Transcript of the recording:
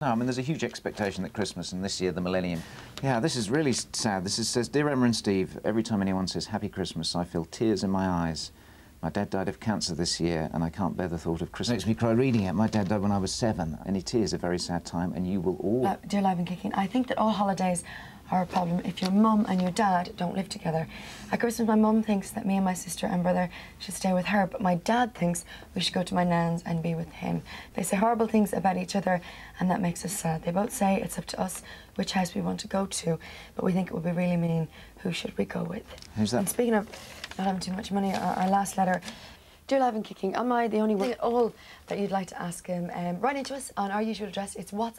No, I mean, there's a huge expectation that Christmas and this year, the millennium. Yeah, this is really sad. This is, says, Dear Emma and Steve, every time anyone says Happy Christmas, I feel tears in my eyes. My dad died of cancer this year, and I can't bear the thought of Christmas. It makes me cry reading it. My dad died when I was seven. Any tears a very sad time, and you will all. Uh, dear Live and Kicking, I think that all holidays are a problem if your mum and your dad don't live together. At Christmas, my mum thinks that me and my sister and brother should stay with her, but my dad thinks we should go to my nan's and be with him. They say horrible things about each other, and that makes us sad. They both say it's up to us which house we want to go to, but we think it would be really mean. Who should we go with? Who's that? And speaking of not having too much money, our, our last letter. Dear Live and Kicking, am I the only one at all that you'd like to ask him? Um, write into us on our usual address. It's what's